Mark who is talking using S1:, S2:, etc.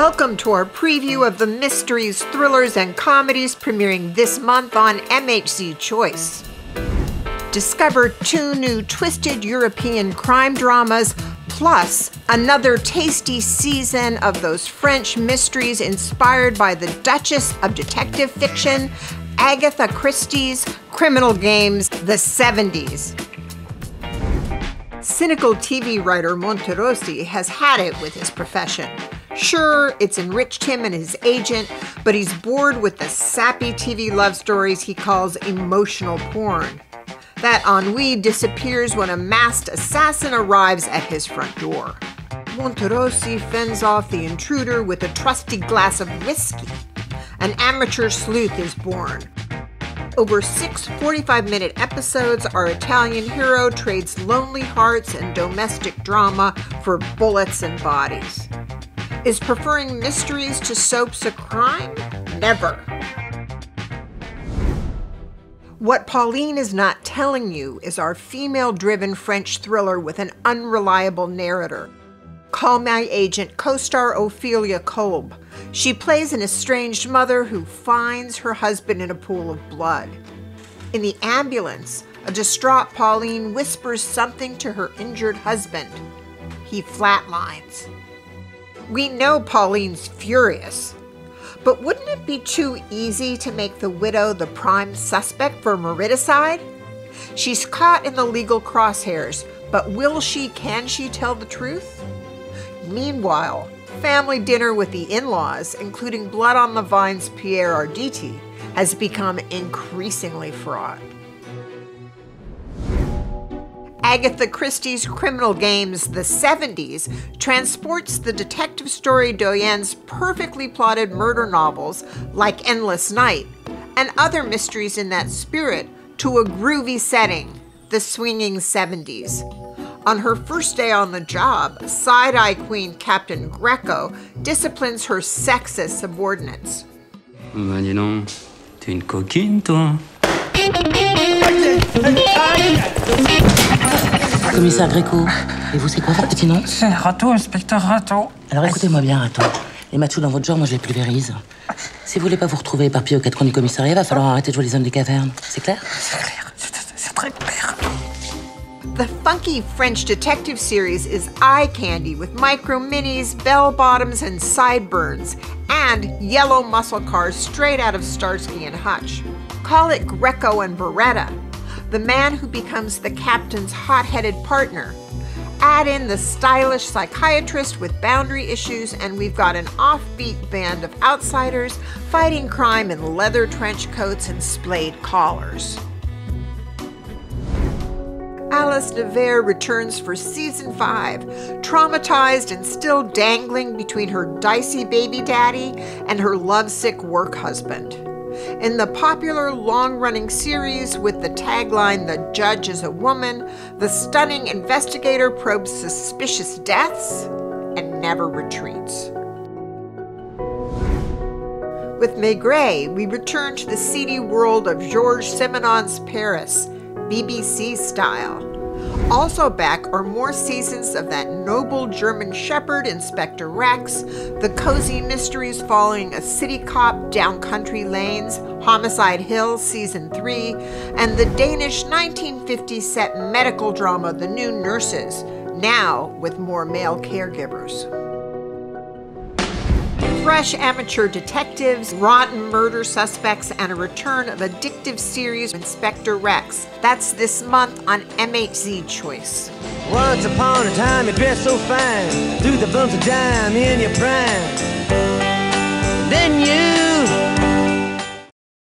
S1: Welcome to our preview of the mysteries, thrillers, and comedies premiering this month on MHz Choice. Discover two new twisted European crime dramas, plus another tasty season of those French mysteries inspired by the Duchess of detective fiction, Agatha Christie's criminal games, the 70s. Cynical TV writer Monterossi has had it with his profession. Sure, it's enriched him and his agent, but he's bored with the sappy TV love stories he calls emotional porn. That ennui disappears when a masked assassin arrives at his front door. Monterossi fends off the intruder with a trusty glass of whiskey. An amateur sleuth is born. Over six 45 minute episodes, our Italian hero trades lonely hearts and domestic drama for bullets and bodies. Is preferring mysteries to soaps a crime? Never. What Pauline is not telling you is our female driven French thriller with an unreliable narrator. Call My Agent co star Ophelia Kolb. She plays an estranged mother who finds her husband in a pool of blood. In the ambulance, a distraught Pauline whispers something to her injured husband. He flatlines. We know Pauline's furious, but wouldn't it be too easy to make the widow the prime suspect for mariticide? She's caught in the legal crosshairs, but will she, can she tell the truth? Meanwhile, family dinner with the in laws, including Blood on the Vine's Pierre Arditi, has become increasingly fraught. Agatha Christie's Criminal Games, The 70s, transports the detective story Doyen's perfectly plotted murder novels, like Endless Night, and other mysteries in that spirit, to a groovy setting, the swinging 70s. On her first day on the job, side eye queen Captain Greco disciplines her sexist subordinates.
S2: Bah dis donc, t'es une coquine, toi.
S3: Commissaire Gréco, et vous, c'est quoi votre petit nom
S4: C'est Rato, inspecteur Rato.
S3: Alors écoutez-moi bien, Rato. Les machos dans votre genre, moi je les pulvérise. Si vous voulez pas vous retrouver éparpillés aux quatre coins du commissariat, va falloir arrêter de jouer les hommes des cavernes. C'est clair
S4: C'est clair, c'est- c'est très clair.
S1: The funky French detective series is eye candy with micro minis, bell bottoms, and sideburns, and yellow muscle cars straight out of Starsky and Hutch. Call it Greco and Beretta, the man who becomes the captain's hot headed partner. Add in the stylish psychiatrist with boundary issues, and we've got an offbeat band of outsiders fighting crime in leather trench coats and splayed collars. Alice Nevers returns for season five, traumatized and still dangling between her dicey baby daddy and her lovesick work husband. In the popular long running series with the tagline, The Judge is a Woman, the stunning investigator probes suspicious deaths and never retreats. With Maigret, we return to the seedy world of Georges Simenon's Paris, BBC style. Also back are more seasons of that noble German shepherd, Inspector Rex, the cozy mysteries following a city cop down country lanes, Homicide Hill Season 3, and the Danish 1950s set medical drama The New Nurses, now with more male caregivers fresh amateur detectives, rotten murder suspects, and a return of addictive series Inspector Rex. That's this month on MHZ Choice.
S5: Once upon a time, you dressed so fine. Through the bumps of dime in your prime.